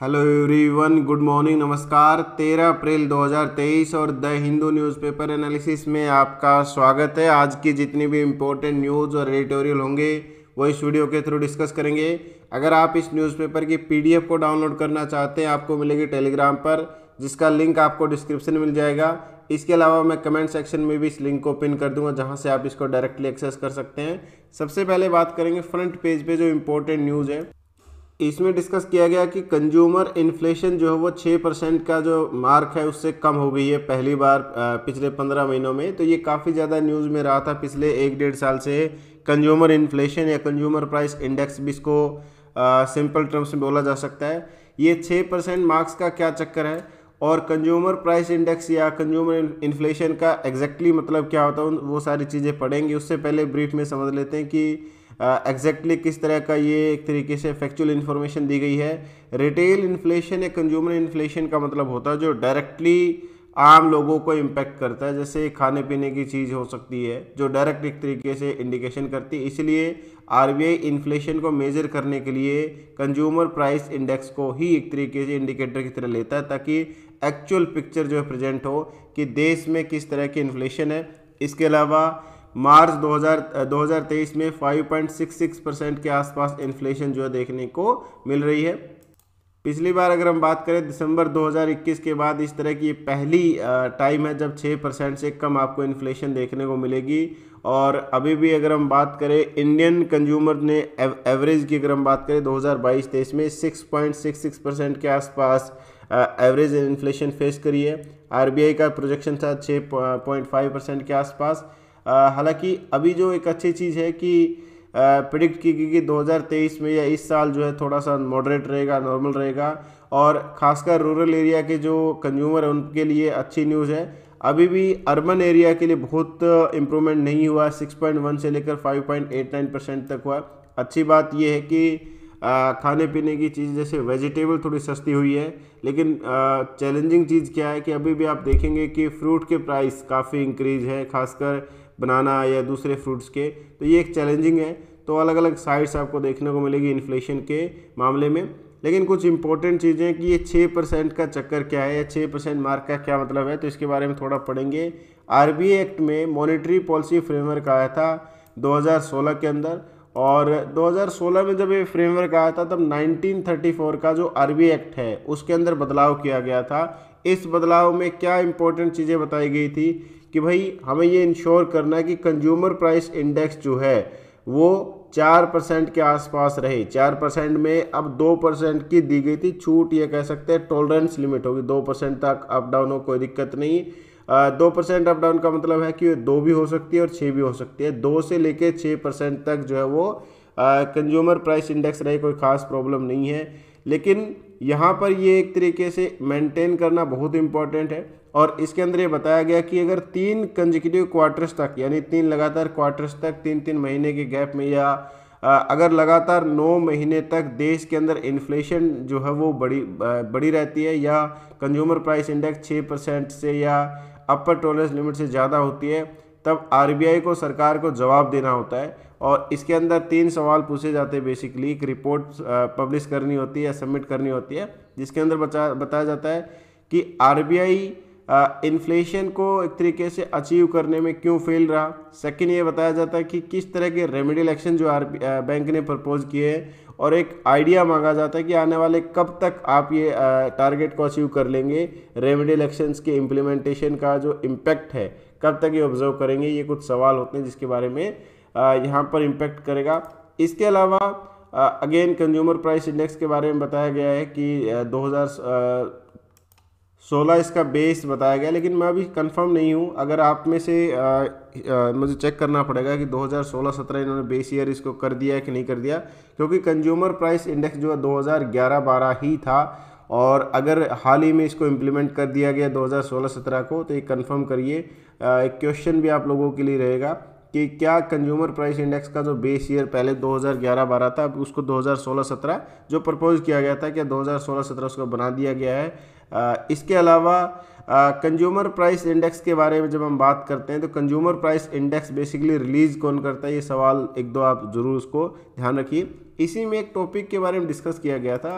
Hello everyone good morning नमस्कार। 13 अप्रैल 2023 और the Hindu newspaper analysis में आपका स्वागत है। आज की जितनी भी इम्पोर्टेंट न्यूज़ और एडिटोरियल होंगे, वो इस वीडियो के थ्रू डिस्कस करेंगे। अगर आप इस न्यूज़पेपर की पीडीएफ को डाउनलोड करना चाहते हैं, आपको मिलेगी टेलीग्राम पर, जिसका लिंक आपको डिस्क्रिप्शन मिल जाएगा। इसके अलावा मैं कमेंट सेक्शन में भी इस लिंक को पिन कर दूँगा, जहाँ से आप इसको डायरेक्टली एक्सेस कर सकते हैं। सबसे पहले बात करेंगे फ्रंट पेज पे जो इम्पोर्टेंट न्यूज़ है। इसमें डिस्कस किया गया कि कंज्यूमर इन्फ्लेशन जो है वो छः परसेंट का जो मार्क है उससे कम हो गई है पहली बार पिछले पंद्रह महीनों में। तो ये काफ़ी ज़्यादा न्यूज़ में रहा था पिछले एक डेढ़ साल से। कंज्यूमर इन्फ्लेशन या कंज्यूमर प्राइस इंडेक्स भी इसको सिंपल टर्म्स में बोला जा सकता है। ये छः परसेंट मार्क्स का क्या चक्कर है? और कंज्यूमर प्राइस इंडेक्स या कंज्यूमर इन्फ्लेशन का एग्जैक्टली exactly मतलब क्या होता है? वो सारी चीज़ें पढ़ेंगे। उससे पहले ब्रीफ में समझ लेते हैं कि एग्जैक्टली किस तरह का ये एक तरीके से फैक्चुअल इन्फॉर्मेशन दी गई है? रिटेल इन्फ्लेशन या कंज्यूमर इन्फ्लेशन का मतलब होता है जो डायरेक्टली आम लोगों को इम्पेक्ट करता है। जैसे खाने पीने की चीज़ हो सकती है, जो डायरेक्ट एक तरीके से इंडिकेशन करती है। इसलिए आरबीआई इन्फ्लेशन को मेजर करने के लिए कंज्यूमर प्राइस इंडेक्स को ही एक तरीके से इंडिकेटर की तरह लेता है, ताकि एक्चुअल पिक्चर जो है प्रेजेंट हो कि देश में किस तरह की इन्फ्लेशन है। इसके अलावा मार्च 2000 2023 में 5.66 परसेंट के आसपास इन्फ्लेशन जो है देखने को मिल रही है। पिछली बार अगर हम बात करें, दिसंबर 2021 के बाद इस तरह की पहली टाइम है जब 6 परसेंट से कम आपको इन्फ्लेशन देखने को मिलेगी। और अभी भी अगर हम बात करें इंडियन कंज्यूमर ने एवरेज की अगर हम बात करें 2022-23 में 6.66 परसेंट के आसपास एवरेज इन्फ्लेशन फेस करी है। आरबीआई का प्रोजेक्शन था 6.5 परसेंट के आसपास। हालाँकि अभी जो एक अच्छी चीज़ है कि प्रिडिक्ट की गई कि 2023 में या इस साल जो है थोड़ा सा मॉडरेट रहेगा नॉर्मल रहेगा और ख़ासकर रूरल एरिया के जो कंज्यूमर हैं, उनके लिए अच्छी न्यूज़ है। अभी भी अर्बन एरिया के लिए बहुत इम्प्रूवमेंट नहीं हुआ 6.1 से लेकर 5.89 परसेंट तक हुआ। अच्छी बात यह है कि खाने पीने की चीज़ जैसे वेजिटेबल थोड़ी सस्ती हुई है, लेकिन चैलेंजिंग चीज़ क्या है कि अभी भी आप देखेंगे कि फ्रूट के प्राइस काफ़ी इंक्रीज है, खासकर बनाना या दूसरे फ्रूट्स के तो ये एक चैलेंजिंग है। तो अलग अलग साइड्स आपको देखने को मिलेगी इन्फ्लेशन के मामले में। लेकिन कुछ इंपॉर्टेंट चीज़ें कि ये छः परसेंट का चक्कर क्या है या छः परसेंट मार्क का क्या मतलब है तो इसके बारे में थोड़ा पढ़ेंगे। आर एक्ट में मॉनिटरी पॉलिसी फ्रेमवर्क आया था 2016 के अंदर और 2016 में जब ये फ्रेमवर्क आया था, तब 1934 का जो आर एक्ट है, उसके अंदर बदलाव किया गया था। इस बदलाव में क्या इंपॉर्टेंट चीज़ें बताई गई थी? कि भाई हमें ये इंश्योर करना है कि कंज्यूमर प्राइस इंडेक्स जो है, वो चार परसेंट के आसपास रहे। चार परसेंट में अब दो परसेंट की दी गई थी, छूट ये कह सकते हैं टॉलरेंस लिमिट होगी। दो परसेंट तक अप डाउन हो, कोई दिक्कत नहीं। दो परसेंट अप डाउन का मतलब है कि दो भी हो सकती है और छः भी हो सकती है। दो से लेके छः परसेंट तक जो है वो कंज्यूमर प्राइस इंडेक्स रहे, कोई ख़ास प्रॉब्लम नहीं है। लेकिन यहाँ पर ये एक तरीके से मेंटेन करना बहुत इंपॉर्टेंट है। और इसके अंदर ये बताया गया कि अगर तीन कंजिक्यूटिव क्वार्टर्स तक, यानी तीन लगातार क्वार्टर्स तक तीन तीन महीने के गैप में या अगर लगातार नौ महीने तक देश के अंदर इन्फ्लेशन जो है वो बड़ी बड़ी रहती है या कंज्यूमर प्राइस इंडेक्स छः परसेंट से या अपर टॉलरेंस लिमिट से ज़्यादा होती है, तब आरबीआई को सरकार को जवाब देना होता है और इसके अंदर तीन सवाल पूछे जाते हैं बेसिकली एक रिपोर्ट पब्लिश करनी होती है सबमिट करनी होती है, जिसके अंदर बचा, बताया जाता है कि आरबीआई इन्फ्लेशन को एक तरीके से अचीव करने में क्यों फेल रहा? सेकंड ये बताया जाता है कि किस तरह के रेमेडियल एक्शन जो आर बैंक ने प्रपोज किए हैं और एक आइडिया मांगा जाता है कि आने वाले कब तक आप ये टारगेट को अचीव कर लेंगे। रेमेडियल एक्शंस के इम्प्लीमेंटेशन का जो इम्पैक्ट है, कब तक ये ऑब्ज़र्व करेंगे, ये कुछ सवाल होते हैं जिसके बारे में यहाँ पर इम्पैक्ट करेगा। इसके अलावा अगेन कंज्यूमर प्राइस इंडेक्स के बारे में बताया गया है कि दो हज़ार सोलह इसका बेस बताया गया लेकिन मैं अभी कंफर्म नहीं हूँ। अगर आप में से आ, आ, मुझे चेक करना पड़ेगा कि 2016-17 इन्होंने बेस ईयर इसको कर दिया है कि नहीं कर दिया क्योंकि कंज्यूमर प्राइस इंडेक्स जो है 2011-12 ही था और अगर हाल ही में इसको इम्प्लीमेंट कर दिया गया 2016-17 को तो ये कन्फर्म करिए। एक क्वेश्चन भी आप लोगों के लिए रहेगा कि क्या कंज्यूमर प्राइस इंडेक्स का जो बेस ईयर पहले 2011-12 था अब उसको 2016-17 जो प्रपोज किया गया था क्या 2016-17 उसको बना दिया गया है? इसके अलावा कंज्यूमर प्राइस इंडेक्स के बारे में जब हम बात करते हैं तो consumer price index basically release कौन करता है? ये सवाल एक दो आप ज़रूर उसको ध्यान रखिए। इसी में एक टॉपिक के बारे में डिस्कस किया गया था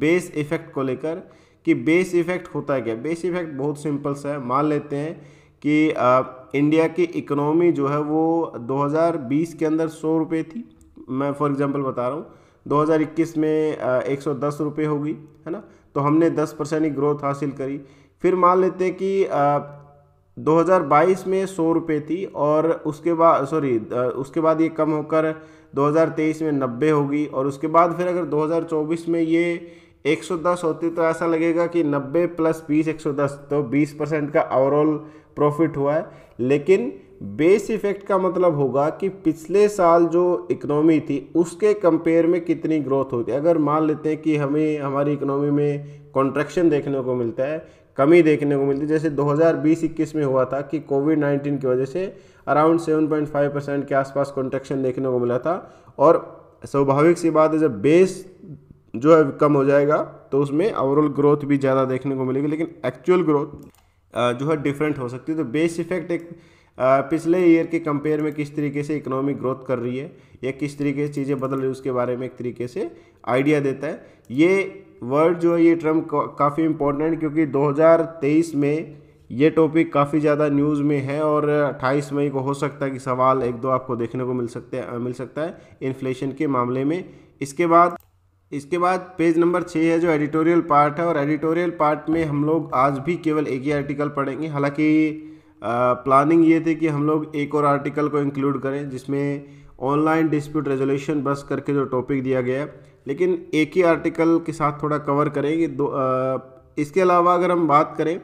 बेस इफ़ेक्ट को लेकर कि बेस इफ़ेक्ट होता है क्या? बेस इफ़ेक्ट बहुत सिंपल सा है। मान लेते हैं कि आ, इंडिया की इकोनॉमी जो है वो 2020 के अंदर सौ रुपये थी। मैं फॉर एग्जांपल बता रहा हूँ 2021 में एक सौ होगी है ना? तो हमने 10 परसेंट की ग्रोथ हासिल करी। फिर मान लेते हैं कि आ, 2022 में सौ रुपये थी और उसके बाद सॉरी उसके बाद ये कम होकर 2023 में नब्बे होगी और उसके बाद फिर अगर 2024 में ये 110 होती तो ऐसा लगेगा कि 90 प्लस 20 110 तो 20 परसेंट का ओवरऑल प्रॉफिट हुआ है। लेकिन बेस इफ़ेक्ट का मतलब होगा कि पिछले साल जो इकोनॉमी थी, उसके कंपेयर में कितनी ग्रोथ होती है। अगर मान लेते हैं कि हमें, हमारी इकोनॉमी में कॉन्ट्रैक्शन देखने को मिलता है, कमी देखने को मिलती है। जैसे 2020-21 में हुआ था कि कोविड 19 की वजह से अराउंड 7.5 परसेंट के आसपास कॉन्ट्रैक्शन देखने को मिला था। और स्वाभाविक सी बात है, जब बेस जो है कम हो जाएगा तो उसमें ओवरऑल ग्रोथ भी ज़्यादा देखने को मिलेगी। लेकिन एक्चुअल ग्रोथ जो है डिफरेंट हो सकती है। तो बेस इफ़ेक्ट एक पिछले ईयर के कंपेयर में किस तरीके से इकोनॉमिक ग्रोथ कर रही है, या किस तरीके से चीज़ें बदल रही है, उसके बारे में एक तरीके से आइडिया देता है। ये वर्ड जो है, ये टर्म काफ़ी इंपॉर्टेंट क्योंकि 2023 में ये टॉपिक काफ़ी ज़्यादा न्यूज़ में है, और 28 मई को हो सकता है कि सवाल एक दो आपको देखने को मिल सकते हैं मिल सकता है इन्फ्लेशन के मामले में। इसके बाद इसके बाद पेज नंबर छः है जो एडिटोरियल पार्ट है, और एडिटोरियल पार्ट में हम लोग आज भी केवल एक ही आर्टिकल पढ़ेंगे। हालाँकि प्लानिंग ये थी कि हम लोग एक और आर्टिकल को इंक्लूड करें जिसमें ऑनलाइन डिस्प्यूट रेजोल्यूशन बस करके जो टॉपिक दिया गया है। लेकिन एक ही आर्टिकल के साथ थोड़ा कवर करेंगे दो आ, इसके अलावा अगर हम बात करें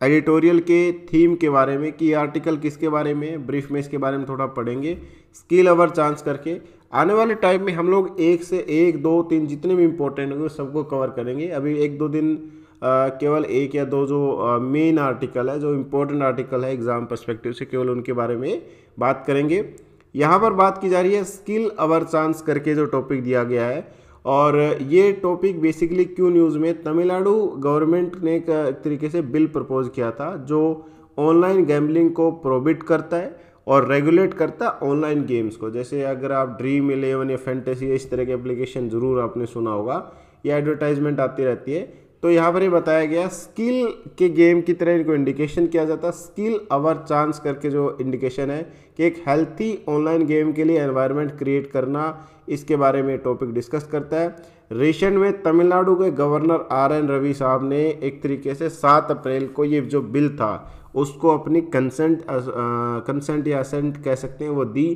एडिटोरियल के थीम के बारे में कि आर्टिकल किसके बारे में ब्रीफ में इसके बारे में थोड़ा पढ़ेंगे। स्किल अवर चांस करके। आने वाले टाइम में हम लोग एक से एक दो तीन जितने भी इंपॉर्टेंट होंगे सबको कवर करेंगे। अभी एक दो दिन केवल एक या दो जो मेन आर्टिकल है, जो इम्पोर्टेंट आर्टिकल है एग्ज़ाम परस्पेक्टिव से, केवल उनके बारे में बात करेंगे। यहाँ पर बात की जा रही है स्किल अवर चांस करके जो टॉपिक दिया गया है। और ये टॉपिक बेसिकली क्यों न्यूज़ में? तमिलनाडु गवर्नमेंट ने एक तरीके से बिल प्रपोज किया था, जो ऑनलाइन गैम्बलिंग को प्रोबिट करता है और रेगुलेट करता है ऑनलाइन गेम्स को। जैसे अगर आप ड्रीम इलेवन या फैंटेसी इस तरह के एप्लीकेशन ज़रूर आपने सुना होगा, ये एडवर्टाइजमेंट आती रहती है। तो यहाँ पर ये बताया गया स्किल के गेम की तरह इनको इंडिकेशन किया जाता है। स्किल अवर चांस करके जो इंडिकेशन है कि एक हेल्थी ऑनलाइन गेम के लिए एनवायरनमेंट क्रिएट करना, इसके बारे में टॉपिक डिस्कस करता है। रिसेंट में तमिलनाडु के गवर्नर आर एन रवि साहब ने एक तरीके से सात अप्रैल को ये जो बिल था, उसको अपनी कंसेंट कंसेंट या असेंट कह सकते हैं, वो दी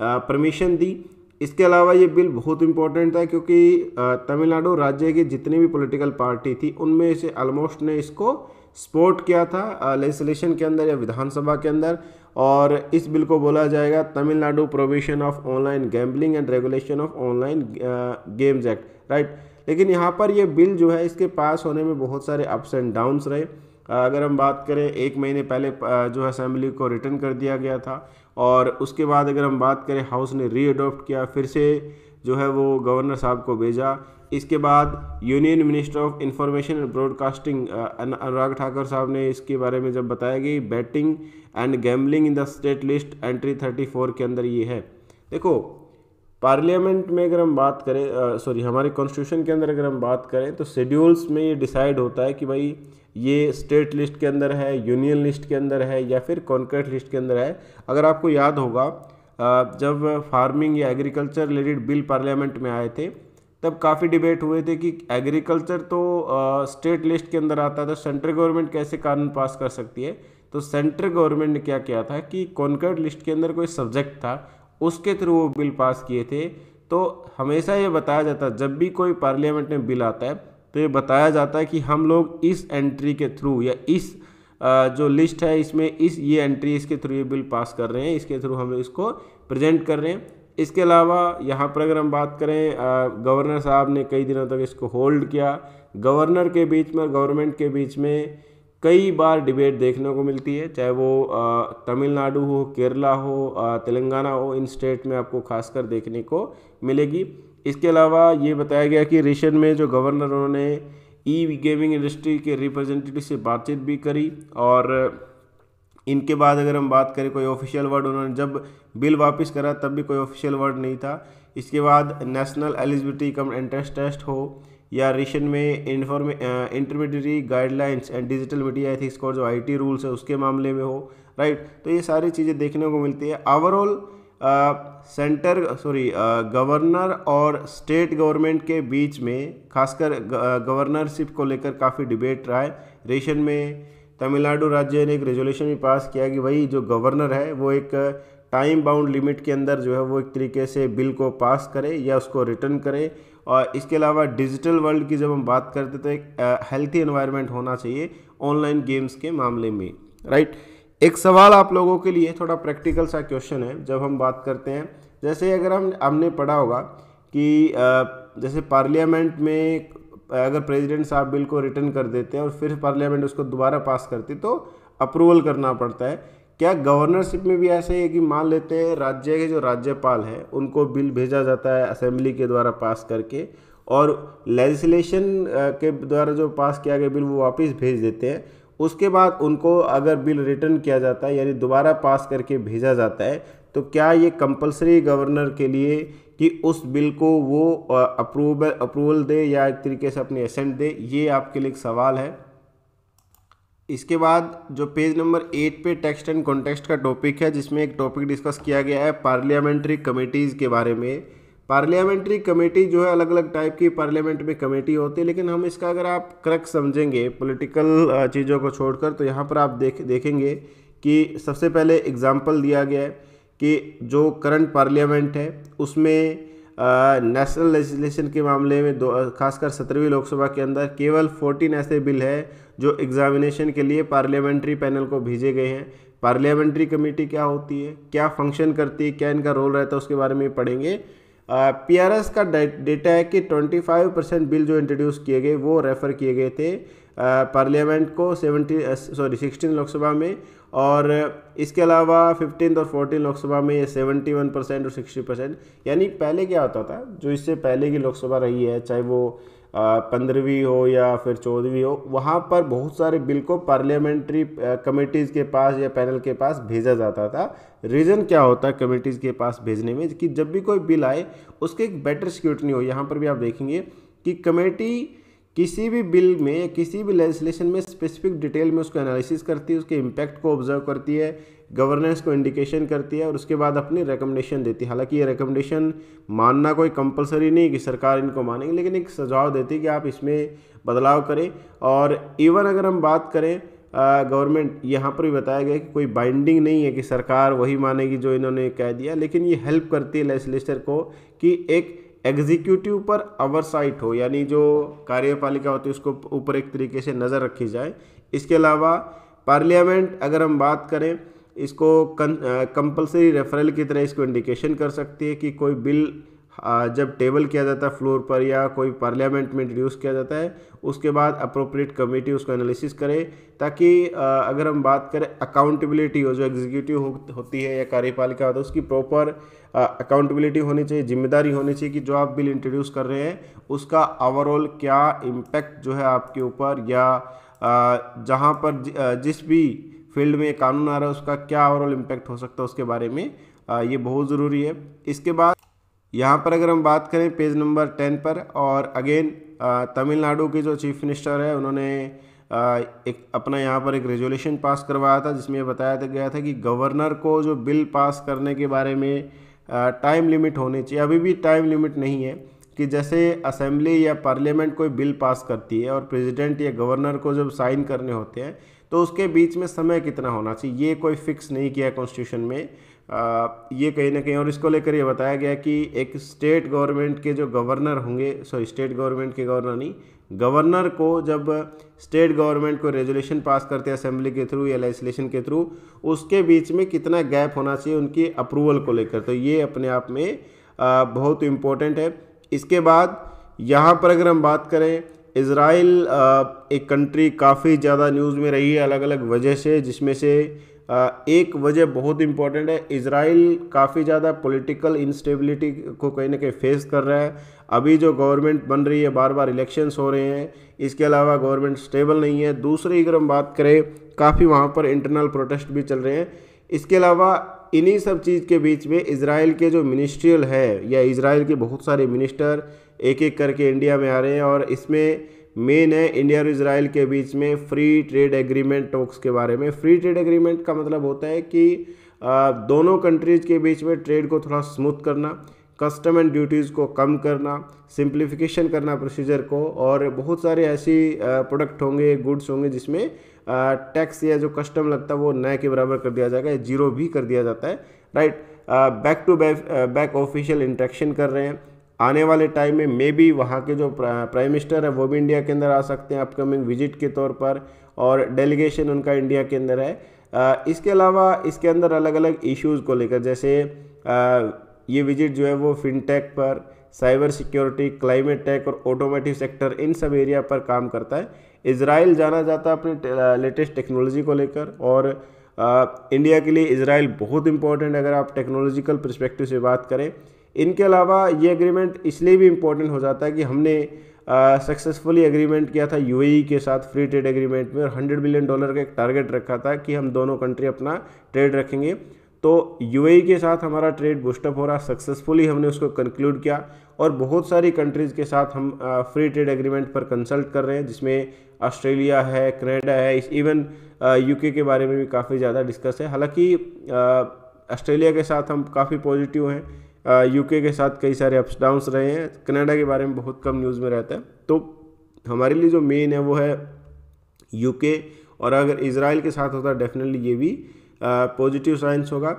परमिशन दी। इसके अलावा ये बिल बहुत इंपॉर्टेंट था क्योंकि तमिलनाडु राज्य की जितनी भी पॉलिटिकल पार्टी थी, उनमें से ऑलमोस्ट ने इसको सपोर्ट किया था लेजिस्लेशन के अंदर या विधानसभा के अंदर। और इस बिल को बोला जाएगा, Tamil Nadu provision of online gambling and regulation of online games act right लेकिन यहाँ पर ये बिल जो है, इसके पास होने में बहुत सारे अप्स एंड डाउन्स रहे। अगर हम बात करें, एक महीने पहले जो है असेंबली को रिटर्न कर दिया गया था और उसके बाद अगर हम बात करें हाउस ने री अडोप्ट किया, फिर से जो है वो गवर्नर साहब को भेजा। इसके बाद union minister of information and broadcasting Anurag Thakur साहब ने इसके बारे में जब बताया कि betting and gambling in the state list entry thirty four के अंदर ये है। देखो पार्लियामेंट में अगर हम बात करें सॉरी हमारे कॉन्स्टिट्यूशन के अंदर अगर हम बात करें तो शेड्यूल्स में ये डिसाइड होता है कि भाई ये स्टेट लिस्ट के अंदर है यूनियन लिस्ट के अंदर है या फिर कॉन्क्रेट लिस्ट के अंदर है। अगर आपको याद होगा जब फ़ार्मिंग या एग्रीकल्चर रिलेटेड बिल पार्लियामेंट में आए थे, तब काफ़ी डिबेट हुए थे कि एग्रीकल्चर तो स्टेट लिस्ट के अंदर आता तो सेंट्रल गवर्नमेंट कैसे कानून पास कर सकती है? तो सेंट्रल गवर्नमेंट ने क्या किया था कि कॉन्क्रीट लिस्ट के अंदर कोई सब्जेक्ट था उसके थ्रू वो बिल पास किए थे। तो हमेशा ये बताया जाता है, जब भी कोई पार्लियामेंट में बिल आता है तो ये बताया जाता है कि हम लोग इस एंट्री के थ्रू या इस जो लिस्ट है, इसमें इस, ये एंट्री इसके थ्रू ये बिल पास कर रहे हैं, इसके थ्रू हम इसको प्रेजेंट कर रहे हैं। इसके अलावा यहाँ पर अगर हम बात करें गवर्नर साहब ने कई दिनों तक इसको होल्ड किया। गवर्नर के बीच में गवर्नमेंट के बीच में कई बार डिबेट देखने को मिलती है, चाहे वो तमिलनाडु हो, केरला हो तेलंगाना हो, इन स्टेट में आपको खासकर देखने को मिलेगी। इसके अलावा ये बताया गया कि रिशन में जो गवर्नर उन्होंने ई गेमिंग इंडस्ट्री के रिप्रेजेंटेटिव से बातचीत भी करी और इनके बाद अगर हम बात करें, कोई ऑफिशियल वर्ड उन्होंने जब बिल वापस करा, तब भी कोई ऑफिशियल वर्ड नहीं था। इसके बाद national eligibility cum entrance test हो या रेशन में इन्फॉर्मे intermediary guidelines and digital media ethics को जो आईटी रूल्स है, उसके मामले में हो राइट तो ये सारी चीज़ें देखने को मिलती है। ओवरऑल सेंटर सॉरी गवर्नर और स्टेट गवर्नमेंट के बीच में, खासकर गवर्नरशिप को लेकर काफ़ी डिबेट रहा है। रेशन में तमिलनाडु राज्य ने एक रेजोल्यूशन भी पास किया कि भाई, जो गवर्नर है, वो एक टाइम बाउंड लिमिट के अंदर जो है, वो एक तरीके से बिल को पास करे या उसको रिटर्न करे। और इसके अलावा डिजिटल वर्ल्ड की जब हम बात करते तो एक हेल्थी एनवायरनमेंट होना चाहिए ऑनलाइन गेम्स के मामले में राइट एक सवाल आप लोगों के लिए, थोड़ा प्रैक्टिकल सा क्वेश्चन है, जब हम बात करते हैं। जैसे अगर हम, हमने पढ़ा होगा कि जैसे पार्लियामेंट में अगर प्रेसिडेंट साहब बिल को रिटर्न कर देते हैं और फिर पार्लियामेंट उसको दोबारा पास करती तो अप्रूवल करना पड़ता है। क्या गवर्नरशिप में भी ऐसे है कि मान लेते हैं राज्य के जो राज्यपाल हैं, उनको बिल भेजा जाता है असेंबली के द्वारा पास करके और लेजिस्लेशन के द्वारा जो पास किया गया बिल वो वापस भेज देते हैं। उसके बाद उनको अगर बिल रिटर्न किया जाता है, यानी दोबारा पास करके भेजा जाता है तो क्या ये कंपलसरी गवर्नर के लिए कि उस बिल को वो अप्रूवल अप्रूवल दे या एक तरीके से अपनी एसेंट दे? ये आपके लिए एक सवाल है। इसके बाद जो पेज नंबर एट पे टेक्स्ट एंड कॉन्टेक्स्ट का टॉपिक है, जिसमें एक टॉपिक डिस्कस किया गया है पार्लियामेंट्री कमेटीज़ के बारे में। पार्लियामेंट्री कमेटी जो है अलग अलग टाइप की पार्लियामेंट में कमेटी होती है, लेकिन हम इसका अगर आप करेक्ट समझेंगे पॉलिटिकल चीज़ों को छोड़कर तो यहाँ पर आप देख, देखेंगे कि सबसे पहले एग्ज़ाम्पल दिया गया है कि जो करंट पार्लियामेंट है, उसमें नेशनल लेजिस्लेशन के मामले में दो, खासकर सत्रहवीं लोकसभा के अंदर केवल फोर्टीन ऐसे बिल है जो एग्जामिनेशन के लिए पार्लियामेंट्री पैनल को भेजे गए हैं। पार्लियामेंट्री कमेटी क्या होती है? क्या फ़ंक्शन करती है? क्या इनका रोल रहता है? उसके बारे में पढ़ेंगे। पीआरएस का डेटा है कि 25 परसेंट बिल जो इंट्रोड्यूस किए गए, वो रेफ़र किए गए थे। पार्लियामेंट को 70 सॉरी 16 लोकसभा में और इसके अलावा फिफ्टीन और फोर्टीन लोकसभा में ये सेवेंटी वन परसेंट और सिक्सटी परसेंट, यानी पहले क्या होता था, जो इससे पहले की लोकसभा रही है, चाहे वो पंद्रहवीं हो या फिर चौदहवीं हो, वहाँ पर बहुत सारे बिल को पार्लियामेंट्री कमेटीज़ के पास या पैनल के पास भेजा जाता था। रीज़न क्या होता है कमेटीज़ के पास भेजने में, कि जब भी कोई बिल आए, उसके एक बेटर सिक्योरिटी हो। यहाँ पर भी आप देखेंगे कि कमेटी किसी भी बिल में या किसी भी लेजिस्लेशन में स्पेसिफिक डिटेल में उसको एनालिसिस करती है, उसके इम्पैक्ट को ऑब्ज़र्व करती है गवर्नेंस को इंडिकेशन करती है और उसके बाद अपनी रिकमेंडेशन देती है। हालाँकि ये रिकमेंडेशन मानना कोई कंपलसरी नहीं कि सरकार इनको मानेगी, लेकिन एक सुझाव देती है कि आप इसमें बदलाव करें। और इवन अगर हम बात करें गवर्नमेंट यहाँ पर भी बताया गया कि कोई बाइंडिंग नहीं है कि सरकार वही मानेगी जो इन्होंने कह दिया, लेकिन ये हेल्प करती है लेजिस्लेचर को कि एक एग्जीक्यूटिव पर अवरसाइट हो, यानी जो कार्यपालिका होती है, उसको ऊपर एक तरीके से नज़र रखी जाए। इसके अलावा पार्लियामेंट अगर हम बात करें, इसको कंपलसरी रेफरल की तरह इसको इंडिकेशन कर सकती है कि कोई बिल जब टेबल किया जाता है फ्लोर पर या कोई पार्लियामेंट में इंट्रोड्यूस किया जाता है उसके बाद अप्रोप्रिएट कमेटी उसको एनालिसिस करे ताकि अगर हम बात करें अकाउंटेबिलिटी जो एग्जीक्यूटिव हो, होती है या कार्यपालिका होता है उसकी प्रॉपर अकाउंटेबिलिटी होनी चाहिए ज़िम्मेदारी होनी चाहिए कि जो आप बिल इंट्रोड्यूस कर रहे हैं उसका ओवरऑल क्या इम्पैक्ट जो है आपके ऊपर या जहाँ पर जिस भी फ़ील्ड में कानून आ रहा है उसका क्या ओवरऑल इम्पैक्ट हो सकता है उसके बारे में ये बहुत ज़रूरी है। इसके बाद यहाँ पर अगर हम बात करें पेज नंबर टेन पर, और अगेन तमिलनाडु के जो चीफ मिनिस्टर है, उन्होंने एक अपना यहाँ पर एक रेजोल्यूशन पास करवाया था, जिसमें बताया गया था कि गवर्नर को जो बिल पास करने के बारे में टाइम लिमिट होनी चाहिए। अभी भी टाइम लिमिट नहीं है कि जैसे असेंबली या पार्लियामेंट कोई बिल पास करती है और प्रेसिडेंट या गवर्नर को जब साइन करने होते हैं तो उसके बीच में समय कितना होना चाहिए, ये कोई फिक्स नहीं किया कॉन्स्टिट्यूशन में। ये कहीं ना कहीं, और इसको लेकर ये बताया गया कि एक स्टेट गवर्नमेंट के जो गवर्नर होंगे सॉरी स्टेट गवर्नमेंट के गवर्नर नहीं गवर्नर को जब स्टेट गवर्नमेंट को रेजोल्यूशन पास करते हैं असेंबली के थ्रू या लेजिस्लेशन के थ्रू उसके बीच में कितना गैप होना चाहिए उनकी अप्रूवल को लेकर। तो ये अपने आप में बहुत इम्पोर्टेंट है। इसके बाद, यहाँ पर अगर हम बात करें इसराइल एक कंट्री काफ़ी ज़्यादा न्यूज़ में रही है अलग अलग वजह से, जिसमें से एक वजह बहुत इंपॉर्टेंट है। इसराइल काफ़ी ज़्यादा पॉलिटिकल इंस्टेबिलिटी को कहीं ना कहीं फेस कर रहा है। अभी जो गवर्नमेंट बन रही है बार बार इलेक्शंस हो रहे हैं, इसके अलावा गवर्नमेंट स्टेबल नहीं है। दूसरी अगर हम बात करें, काफ़ी वहाँ पर इंटरनल प्रोटेस्ट भी चल रहे हैं। इसके अलावा इन्हीं सब चीज़ के बीच में इसराइल के जो मिनिस्ट्रियल है, या इसराइल के बहुत सारे मिनिस्टर एक एक करके इंडिया में आ रहे हैं और इसमें मेन है इंडिया और इसराइल के बीच में फ्री ट्रेड एग्रीमेंट टॉक्स के बारे में। फ्री ट्रेड एग्रीमेंट का मतलब होता है कि दोनों कंट्रीज़ के बीच में ट्रेड को थोड़ा स्मूथ करना कस्टम एंड ड्यूटीज़ को कम करना सिंप्लीफिकेशन करना प्रोसीजर को, और बहुत सारे ऐसी प्रोडक्ट होंगे गुड्स होंगे जिसमें टैक्स या जो कस्टम लगता है वो नए के बराबर कर दिया जाएगा ज़ीरो भी कर दिया जाता है। Right back to back official interaction कर रहे हैं। आने वाले टाइम में मे बी वहाँ के जो प्राइम मिनिस्टर है, वो भी इंडिया के अंदर आ सकते हैं अपकमिंग विज़िट के तौर पर और डेलीगेशन उनका इंडिया के अंदर है। इसके अलावा इसके अंदर अलग अलग इश्यूज़ को लेकर, जैसे ये विज़िट जो है वो फिनटेक पर साइबर सिक्योरिटी क्लाइमेट टेक और ऑटोमेटिव सेक्टर इन सब एरिया पर काम करता है। इसराइल जाना जाता है अपनी लेटेस्ट टेक्नोलॉजी को लेकर और इंडिया के लिए इसराइल बहुत इंपॉर्टेंट अगर आप टेक्नोलॉजिकल परस्पेक्टिव से बात करें इनके अलावा ये एग्रीमेंट इसलिए भी इम्पोर्टेंट हो जाता है कि हमने सक्सेसफुली एग्रीमेंट किया था यूएई के साथ फ्री ट्रेड एग्रीमेंट में और हंड्रेड बिलियन डॉलर का एक टारगेट रखा था कि हम दोनों कंट्री अपना ट्रेड रखेंगे। तो यूएई के साथ हमारा ट्रेड बुस्टअप हो रहा सक्सेसफुली हमने उसको कंक्लूड किया और बहुत सारी कंट्रीज़ के साथ हम फ्री ट्रेड एग्रीमेंट पर कंसल्ट कर रहे हैं, जिसमें ऑस्ट्रेलिया है कनाडा है इवन यूके के बारे में भी काफ़ी ज़्यादा डिस्कस है। हालाँकि ऑस्ट्रेलिया के साथ हम काफ़ी पॉजिटिव हैं। यूके के साथ कई सारे अप्स डाउन्स रहे हैं। कनाडा के बारे में बहुत कम न्यूज़ में रहता है। तो हमारे लिए जो मेन है वो है यूके और अगर इसराइल के साथ होता डेफिनेटली ये भी पॉजिटिव साइंस होगा।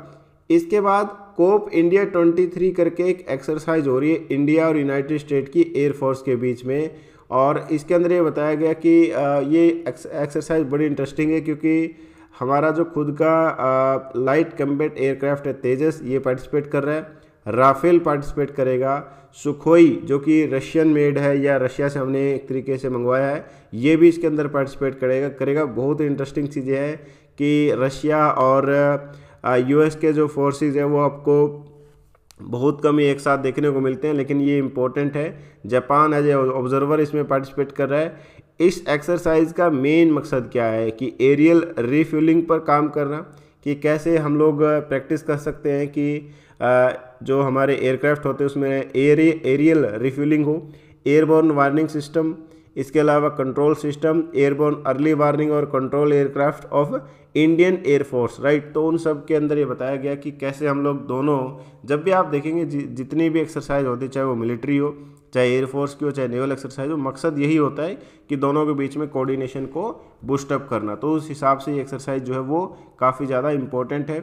इसके बाद कोप इंडिया 23 करके एक एक्सरसाइज हो रही है इंडिया और यूनाइटेड स्टेट की एयरफोर्स के बीच में। और इसके अंदर ये बताया गया कि ये एक्सरसाइज बड़ी इंटरेस्टिंग है क्योंकि हमारा जो खुद का लाइट कम्बेट एयरक्राफ्ट है तेजस, ये पार्टिसिपेट कर रहा है। राफेल पार्टिसिपेट करेगा। सुखोई, जो कि रशियन मेड है या रशिया से हमने एक तरीके से मंगवाया है, ये भी इसके अंदर पार्टिसिपेट करेगा करेगा। बहुत इंटरेस्टिंग चीज़ें हैं कि रशिया और यूएस के जो फोर्सेस हैं, वो आपको बहुत कम ही एक साथ देखने को मिलते हैं, लेकिन ये इम्पोर्टेंट है। जापान एज ए ऑब्जर्वर इसमें पार्टिसिपेट कर रहा है। इस एक्सरसाइज का मेन मकसद क्या है कि एरियल रिफ्यूलिंग पर काम करना, कि कैसे हम लोग प्रैक्टिस कर सकते हैं कि जो हमारे एयरक्राफ्ट होते हैं, उसमें एरियल रिफ्यूलिंग हो एयरबोर्न वार्निंग सिस्टम इसके अलावा control system airborne early warning और control aircraft of Indian air force right तो उन सब के अंदर ये बताया गया कि कैसे हम लोग दोनों, जब भी आप देखेंगे जितनी भी एक्सरसाइज होती है, चाहे वो मिलिट्री हो, चाहे एयरफोर्स की हो, चाहे नेवल एक्सरसाइज हो, मकसद यही होता है कि दोनों के बीच में कोऑर्डिनेशन को बूस्टअप करना। तो उस हिसाब से ये एक्सरसाइज जो है, वो काफ़ी ज़्यादा इंपॉर्टेंट है।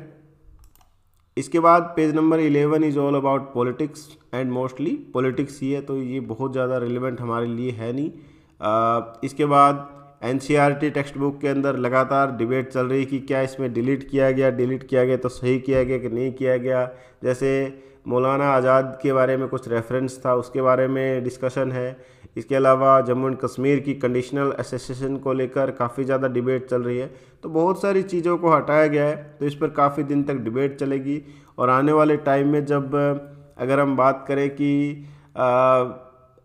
इसके बाद page number eleven is all about politics and mostly politics ही है तो ये बहुत ज़्यादा रिलेवेंट हमारे लिए है नहीं। आ, इसके बाद एन टेक्स्ट बुक के अंदर लगातार डिबेट चल रही कि क्या इसमें डिलीट किया गया डिलीट किया गया तो सही किया गया कि नहीं किया गया। जैसे मौलाना आज़ाद के बारे में कुछ रेफरेंस था उसके बारे में डिस्कशन है। इसके अलावा जम्मू एंड कश्मीर की कंडीशनल एसोसिएशन को लेकर काफ़ी ज़्यादा डिबेट चल रही है। तो बहुत सारी चीज़ों को हटाया गया है तो इस पर काफ़ी दिन तक डिबेट चलेगी। और आने वाले टाइम में जब अगर हम बात करें कि आ,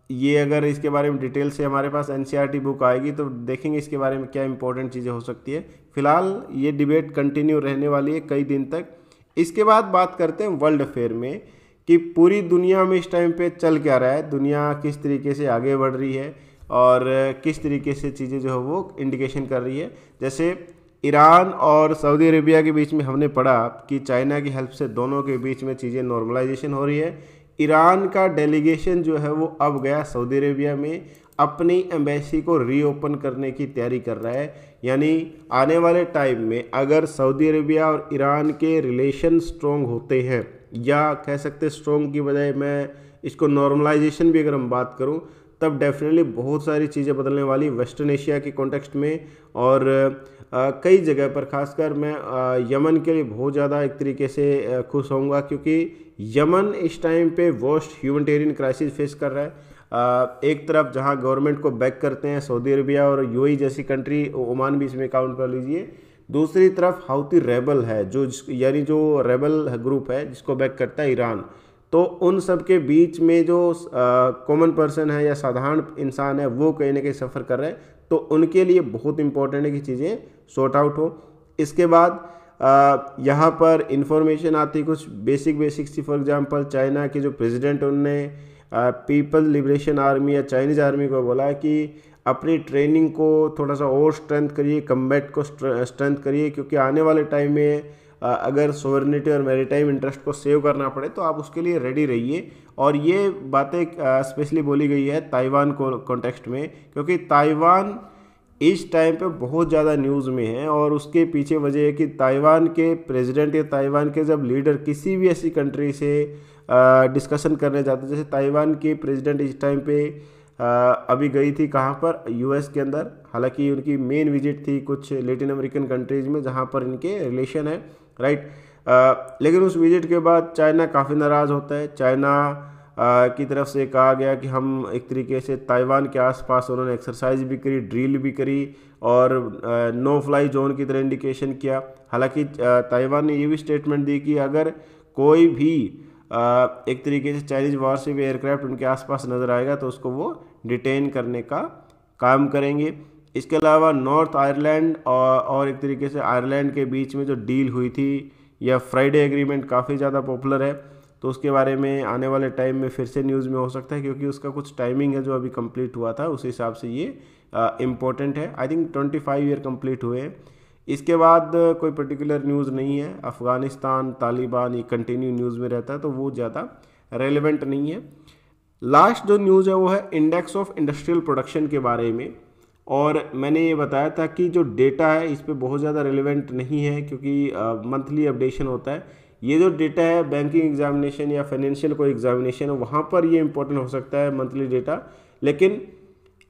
ये अगर इसके बारे में डिटेल से हमारे पास एन बुक e आएगी तो देखेंगे इसके बारे में क्या इंपॉर्टेंट चीज़ें हो सकती है। फ़िलहाल ये डिबेट कंटिन्यू रहने वाली है कई दिन तक। इसके बाद बात करते हैं वर्ल्ड अफेयर में। कि पूरी दुनिया में इस टाइम पे चल क्या रहा है? दुनिया किस तरीके से आगे बढ़ रही है और किस तरीके से चीज़ें जो है वो इंडिकेशन कर रही है? जैसे ईरान और सऊदी अरेबिया के बीच में हमने पढ़ा कि चाइना की हेल्प से दोनों के बीच में चीज़ें नॉर्मलाइजेशन हो रही है। ईरान का डेलीगेशन जो है वो अब गया सऊदी अरेबिया में, अपनी एम्बेसी को रीओपन करने की तैयारी कर रहा है। यानी आने वाले टाइम में अगर सऊदी अरेबिया और ईरान के रिलेशन स्ट्रॉन्ग होते हैं या कह सकते स्ट्रॉन्ग की बजाय मैं इसको नॉर्मलाइजेशन भी अगर हम बात करूँ तब डेफिनेटली बहुत सारी चीज़ें बदलने वाली वेस्टर्न एशिया के कॉन्टेक्स्ट में और आ, कई जगह पर खासकर मैं आ, यमन के लिए बहुत ज़्यादा एक तरीके से खुश होऊँगा क्योंकि यमन इस टाइम पे वर्स्ट ह्यूमटेरियन क्राइसिस फेस कर रहा है। एक तरफ़ जहाँ गवर्नमेंट को बैक करते हैं सऊदी अरबिया और यूएई जैसी कंट्री ओमान भी इसमें काउंट कर लीजिए दूसरी तरफ़ हाउती रेबल है, जो यानी जो रेबल ग्रुप है, जिसको बैक करता है ईरान। तो उन सब के बीच में जो कॉमन पर्सन है या साधारण इंसान है, वो कहीं ना कहीं सफ़र कर रहे हैं। तो उनके लिए बहुत इंपॉर्टेंट है कि चीज़ें सॉर्ट आउट हो। इसके बाद यहाँ पर इंफॉर्मेशन आती कुछ बेसिक बेसिक सी। फॉर एग्जांपल चाइना के जो प्रेसिडेंट उनने पीपल लिबरेशन आर्मी या चाइनीज़ आर्मी को बोला कि अपनी ट्रेनिंग को थोड़ा सा और स्ट्रेंथ करिए कम्बैट को स्ट्रेंथ करिए क्योंकि आने वाले टाइम में अगर सोवर्निटी और मेरीटाइम इंटरेस्ट को सेव करना पड़े तो आप उसके लिए रेडी रहिए। और ये बातें स्पेशली बोली गई है ताइवान को कॉन्टेक्स्ट में क्योंकि ताइवान इस टाइम पे बहुत ज़्यादा न्यूज़ में है और उसके पीछे वजह है कि ताइवान के प्रेसिडेंट या ताइवान के जब लीडर किसी भी ऐसी कंट्री से डिस्कशन करने जाते जैसे ताइवान के प्रेसिडेंट इस टाइम पे आ, अभी गई थी कहाँ पर? यूएस के अंदर। हालाँकि उनकी मेन विज़िट थी कुछ लेटिन अमेरिकन कंट्रीज़ में जहाँ पर इनके रिलेशन है राइट आ, लेकिन उस विज़िट के बाद चाइना काफ़ी नाराज़ होता है। चाइना की तरफ़ से कहा गया कि हम एक तरीके से ताइवान के आसपास उन्होंने एक्सरसाइज भी करी ड्रिल भी करी और नो फ्लाई जोन की तरह इंडिकेशन किया। हालाँकि ताइवान ने ये भी स्टेटमेंट दी कि अगर कोई भी एक तरीके से चाइनीज़ वॉरशिप एयरक्राफ्ट उनके आसपास नज़र आएगा तो उसको वो डिटेन करने का काम करेंगे। इसके अलावा नॉर्थ आयरलैंड और, और एक तरीके से आयरलैंड के बीच में जो डील हुई थी या फ्राइडे एग्रीमेंट काफ़ी ज़्यादा पॉपुलर है। तो उसके बारे में आने वाले टाइम में फिर से न्यूज़ में हो सकता है क्योंकि उसका कुछ टाइमिंग है जो अभी कंप्लीट हुआ था उस हिसाब से ये इम्पोर्टेंट है। I think twenty five year complete हुए। हैं इसके बाद कोई पर्टिकुलर न्यूज़ नहीं है। अफ़गानिस्तान तालिबान ये कंटिन्यू न्यूज़ में रहता है तो वो ज़्यादा रेलिवेंट नहीं है। लास्ट जो न्यूज़ है वो है इंडेक्स ऑफ़ इंडस्ट्रियल प्रोडक्शन के बारे में। और मैंने ये बताया था कि जो डेटा है, इस पर बहुत ज़्यादा रेलिवेंट नहीं है क्योंकि मंथली अपडेशन होता है। ये जो डेटा है बैंकिंग एग्जामिनेशन या फाइनेंशियल कोई एग्जामिनेशन है, वहाँ पर ये इंपॉर्टेंट हो सकता है मंथली डेटा लेकिन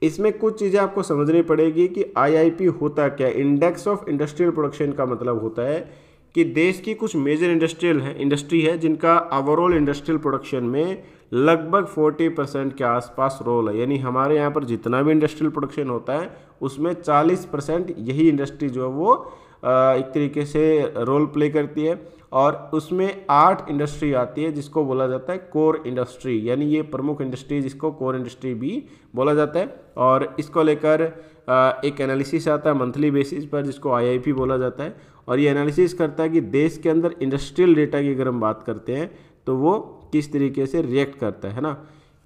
इसमें कुछ चीज़ें आपको समझनी पड़ेगी कि आईआईपी होता क्या इंडेक्स ऑफ़ इंडस्ट्रियल प्रोडक्शन का मतलब होता है कि देश की कुछ मेजर इंडस्ट्रियल है इंडस्ट्री है, जिनका ओवरऑल इंडस्ट्रियल प्रोडक्शन में लगभग 40 परसेंट के आसपास रोल है। यानी हमारे यहाँ पर जितना भी इंडस्ट्रियल प्रोडक्शन होता है, उसमें 40 परसेंट यही इंडस्ट्री जो है वो एक तरीके से रोल प्ले करती है। और उसमें आठ इंडस्ट्री आती है जिसको बोला जाता है कोर इंडस्ट्री यानी ये प्रमुख इंडस्ट्री जिसको कोर इंडस्ट्री भी बोला जाता है। और इसको लेकर एक एनालिसिस आता है मंथली बेसिस पर जिसको आईआईपी बोला जाता है। और ये एनालिसिस करता है कि देश के अंदर इंडस्ट्रियल डेटा की अगर हम बात करते हैं तो वो किस तरीके से रिएक्ट करता है ना?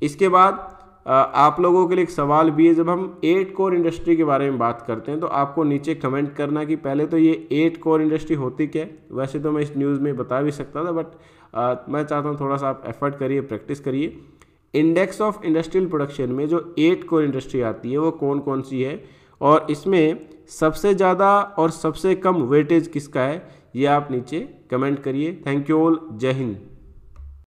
इसके बाद आप लोगों के लिए एक सवाल भी है, जब हम एट कोर इंडस्ट्री के बारे में बात करते हैं तो आपको नीचे कमेंट करना कि पहले तो ये एट कोर इंडस्ट्री होती क्या है? वैसे तो मैं इस न्यूज़ में बता भी सकता था बट मैं चाहता हूँ थोड़ा सा आप एफर्ट करिए प्रैक्टिस करिए। इंडेक्स ऑफ़ इंडस्ट्रियल प्रोडक्शन में जो एट कोर इंडस्ट्री आती है, वो कौन कौन सी है? और इसमें सबसे ज़्यादा और सबसे कम वेटेज किसका है? ये आप नीचे कमेंट करिए। थैंक यू ऑल जय हिंद।